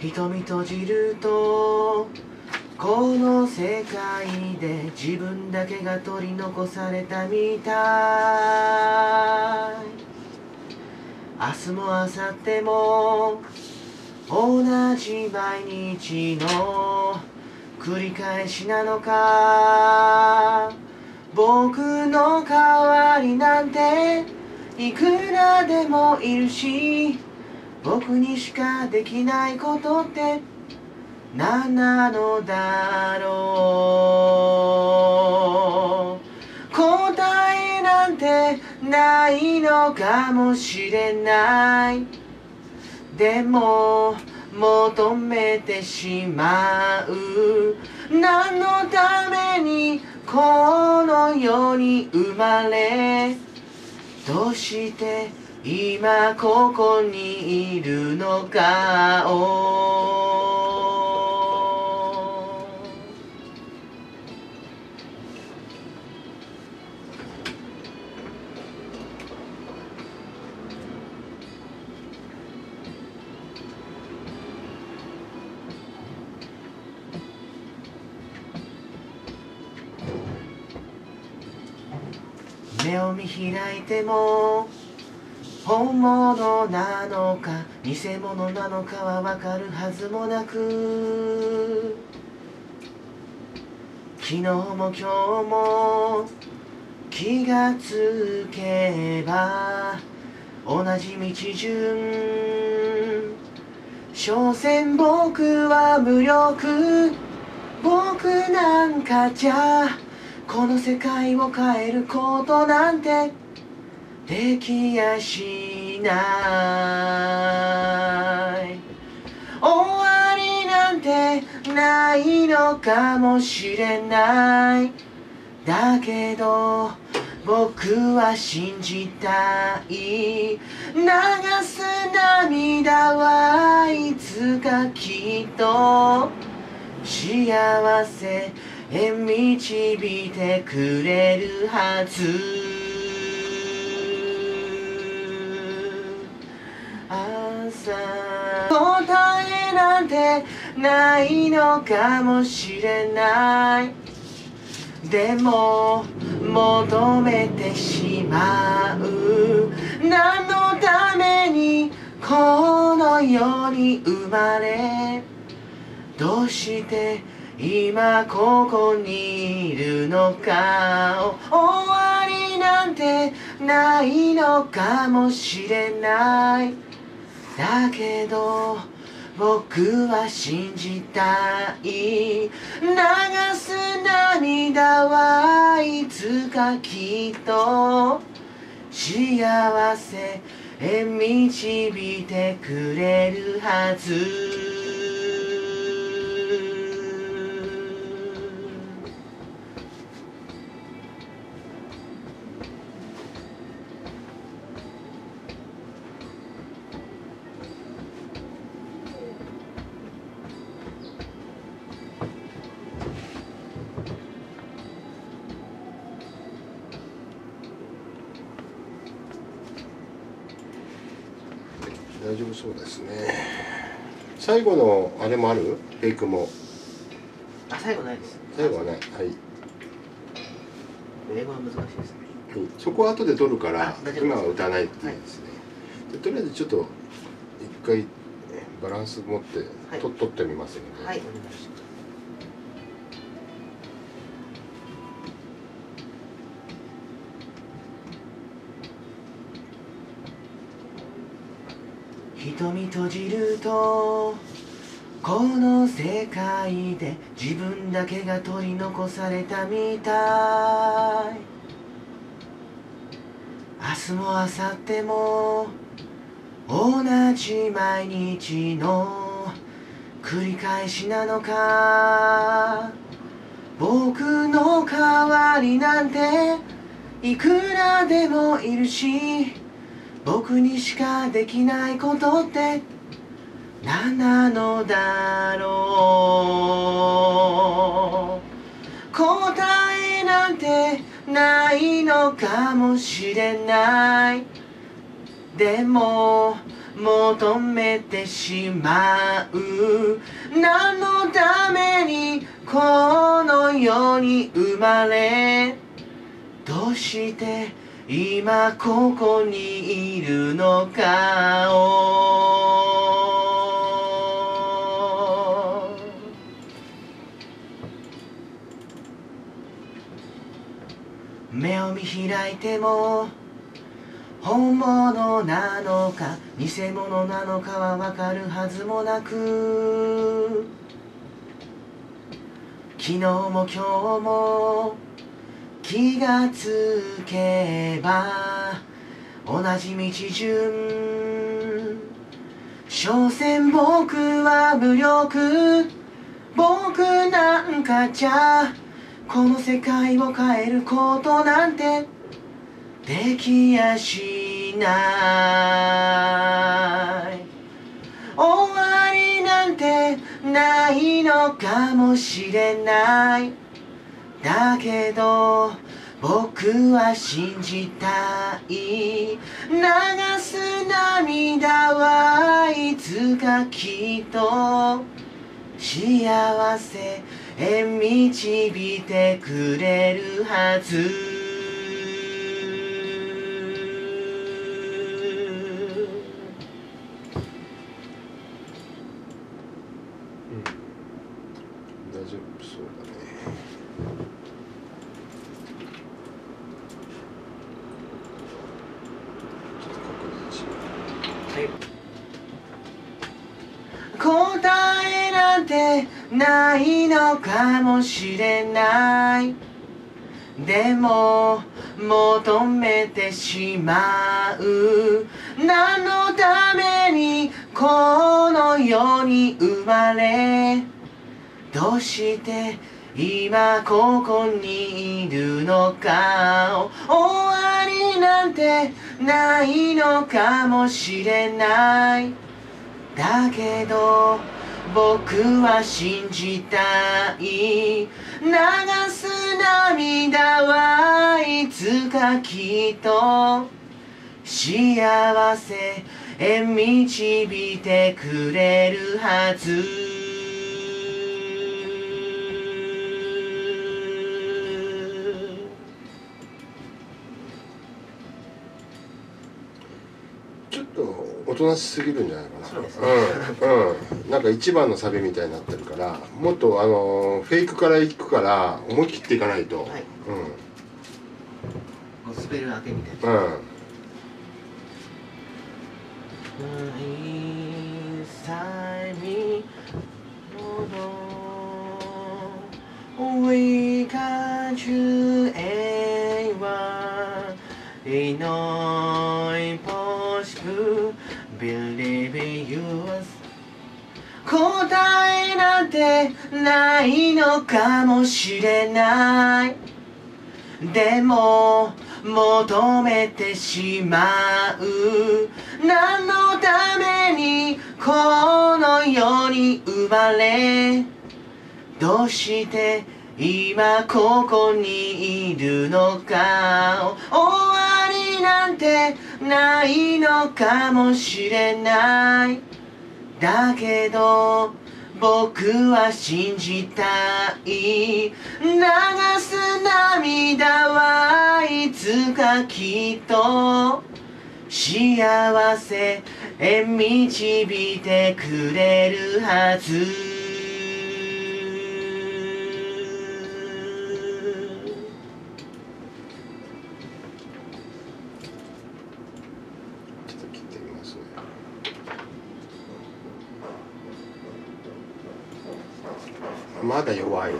瞳閉じるとこの世界で自分だけが取り残されたみたい。明日も明後日も同じ毎日の繰り返しなのか。僕の代わりなんていくらでもいるし僕にしかできないことって何なのだろう。答えなんてないのかもしれない。でも求めてしまう。何のためにこの世に生まれどうして今ここにいるのかを目を見開いても本物なのか偽物なのかは分かるはずもなく昨日も今日も気がつけば同じ道順。所詮僕は無力。僕なんかじゃこの世界を変えることなんてできやしない。終わりなんてないのかもしれない。だけど僕は信じたい。流す涙はいつかきっと。幸せへ導いてくれるはず。なんてないのかもしれない。でも求めてしまう。何のためにこの世に生まれどうして今ここにいるのか終わりなんてないのかもしれない。だけど僕は信じたい。流す涙はいつかきっと。幸せへ導いてくれるはず。丈夫そうですね。最後のあれもある？フェイクも。あ最後ないです。最後はない。はい、英語は難しいですね。はい、そこは後で撮るから今は歌わないっていうんですね、でとりあえずちょっと一回えバランス持って、はい。と撮ってみますので、はいお願いします瞳閉じるとこの世界で自分だけが取り残されたみたい。明日も明後日も同じ毎日の繰り返しなのか。僕の代わりなんていくらでもいるし僕にしかできないことって何なのだろう。答えなんてないのかもしれない。でも求めてしまう。何のためにこの世に生まれどうして今ここにいるのかを。目を見開いても本物なのか偽物なのかはわかるはずもなく。昨日も今日も気がつけば同じ道順。所詮僕は無力。僕なんかじゃこの世界を変えることなんてできやしない。終わりなんてないのかもしれない。だけど僕は信じたい流す涙はいつかきっと幸せへ導いてくれるはずかもしれない。でも求めてしまう何のためにこの世に生まれどうして今ここにいるのか終わりなんてないのかもしれない。だけど僕は信じたい。流す涙はいつかきっと幸せへ導いてくれるはず。となしすぎるんじゃないかな。そうね。うんうん。なんか一番のサビみたいになってるからもっとあのフェイクからいくから思い切っていかないと、はい。ゴスペルみたいな。うん。うん「Inside me, We got you anyone In no impossible Believe in you 答えなんてないのかもしれない。でも求めてしまう。何のためにこの世に生まれ。どうして今ここにいるのか終わりなんてないのかもしれない。だけど僕は信じたい。流す涙はいつかきっと幸せへ導いてくれるはず。切ってみますねまだ弱いな、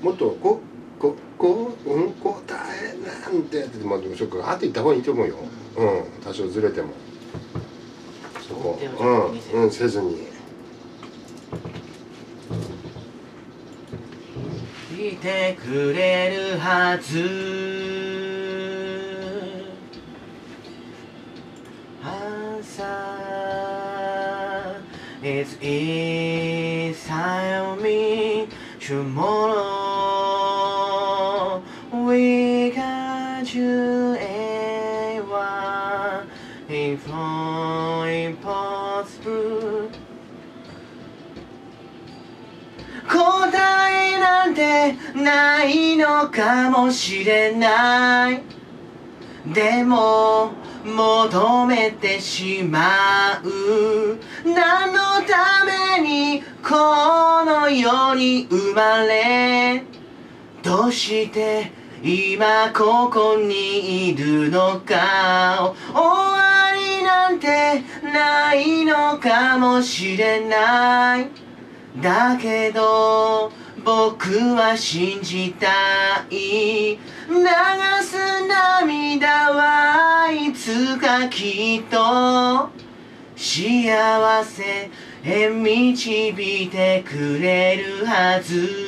うん、もっとこここうん答えなんてやっててもでもそっか。あって言った方がいいと思うよ。うん。多少ずれても。そこ。うん。うんせずに。いてくれるはずいさよみちゅもろ We got you a one If impossible 答えなんてないのかもしれない。でも求めてしまう。何のためにこの世に生まれ。どうして今ここにいるのか。終わりなんてないのかもしれない。だけど僕は信じたい。流す涙はいつかきっと幸せへ導いてくれるはず。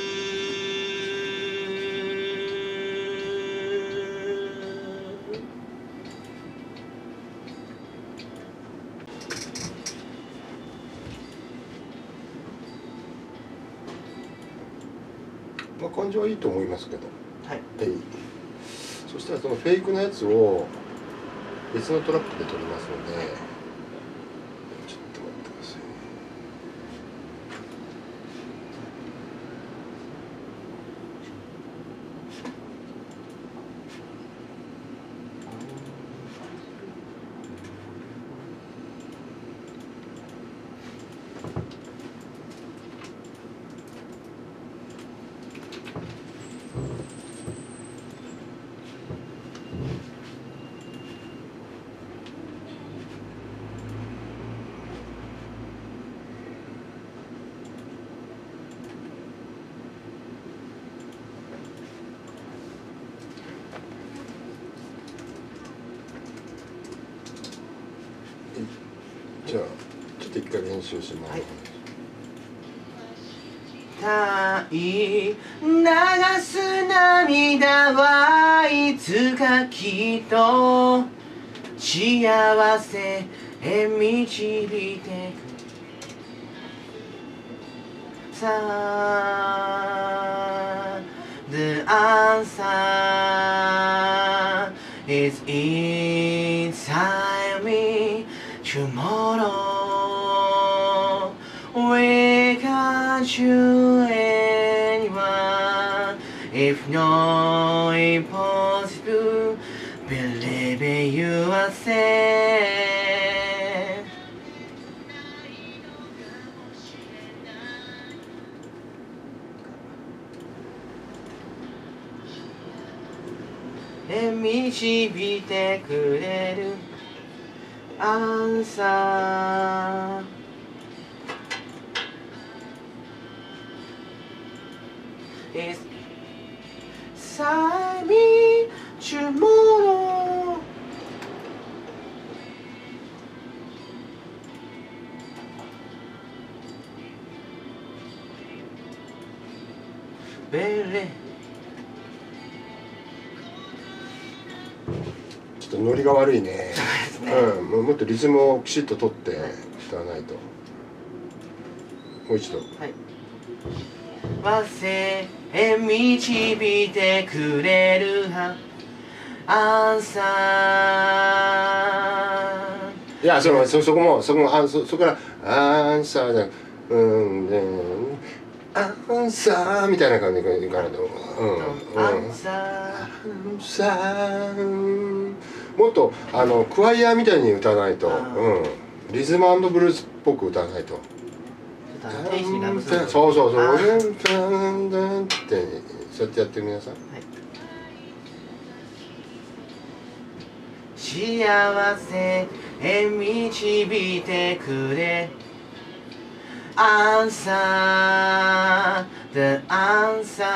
いいと思いますけど。はい。はいそしたらそのフェイクのやつを別のトラックで撮りますのでじゃあちょっと一回練習します、はい。たい流す涙はいつかきっと幸せへ導いて。さあ The answer is inside can't you anyone if no impossible believe in yourself え導いてくれるアンサーょっとノリが悪いね。ですね。うん、もっとリズムをきちっと取って歌わないと。もう一度。はい。忘れ導いてくれるはアンサいやそのそそこもそこもあそそこから「アンサー」じゃうんで「アンサー」みたいな感じでいかないとうん。うん。ーアンサアンサーもっとあのクワイヤーみたいに歌わないと、うん、リズムブルースっぽく歌わないと。そうそうそう「あー。うんうんうん」ってそうやってやってみなさい。幸せへ導いてくれ。Answer the answer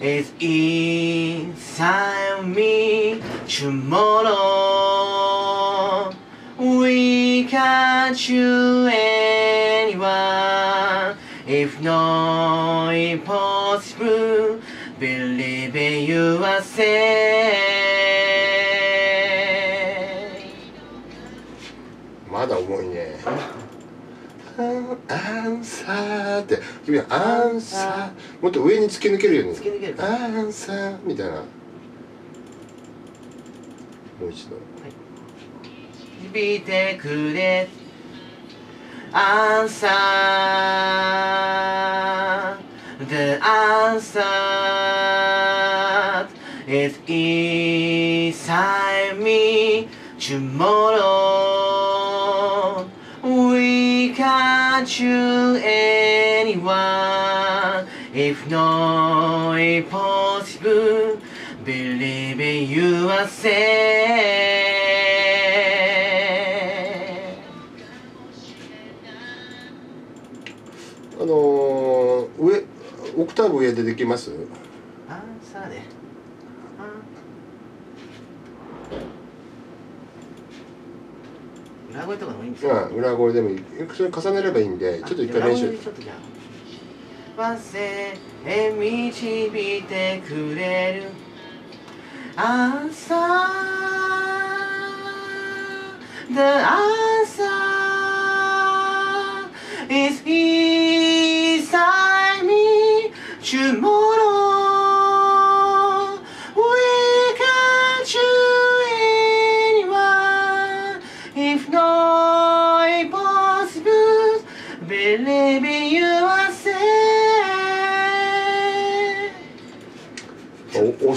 is inside me tomorrow we can't choose anyone if no impossible believe in yourself まだ重いね。 アンサーって。君はアンサー。もっと上に突き抜けるように。突き抜けるアンサーみたいな。もう一度。導い。てくれ。answer The answer is inside me tomorrow can't choose anyone If not impossible Believe in yourself あのー、上オクターブ上でできますアンサーで裏声とかでもいいんですかうん裏声でもいい。それ重ねればいいんでちょっと一回練習。忘れ導いてくれるアンサー The answer is inside me tomorrow we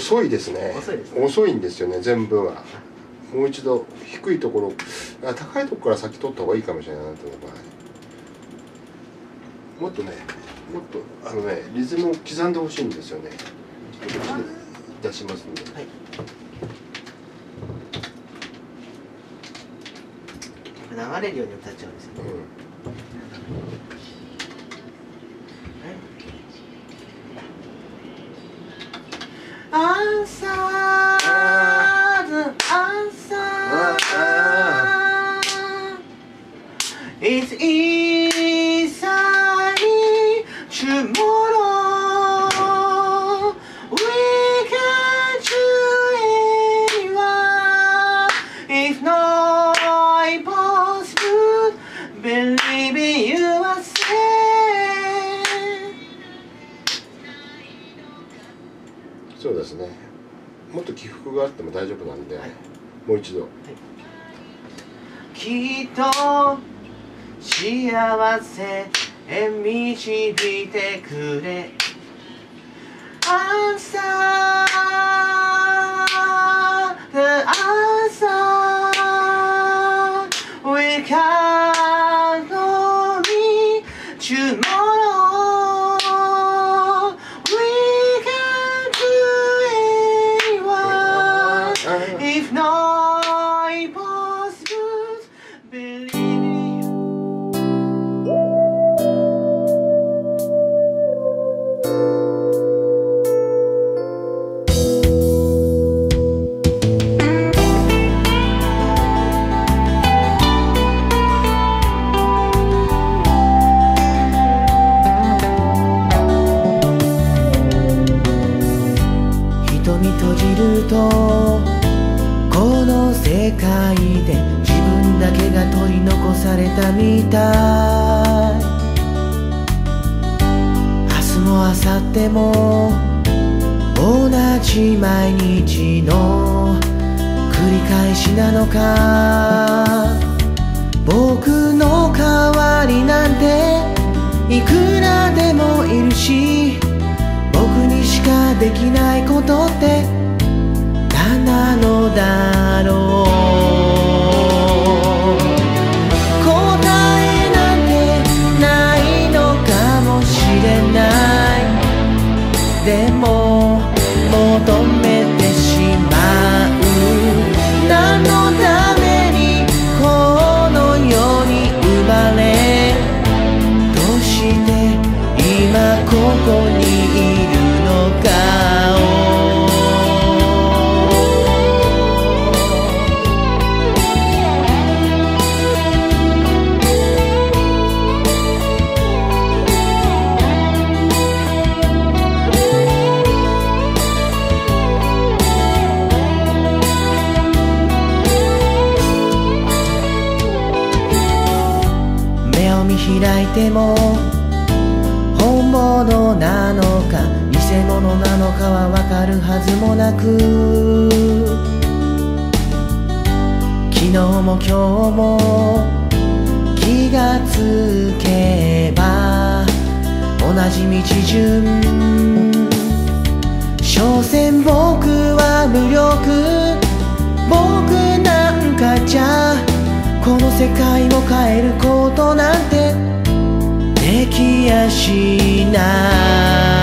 遅いですね。遅いですね。遅いんですよね全部は。もう一度低いところあ高いところから先取った方がいいかもしれないなと思う場合。もっとねもっとあのねリズムを刻んでほしいんですよね。出しますんで。はい。流れるように歌っちゃうん大丈夫なんで、はい。もう一度。きっと幸せへ導いてくれ。the 開いても本物なのか偽物なのかはわかるはずもなく昨日も今日も気がつけば同じ道順。所詮僕は無力。僕なんかじゃこの世界を変えることなんてできやしない。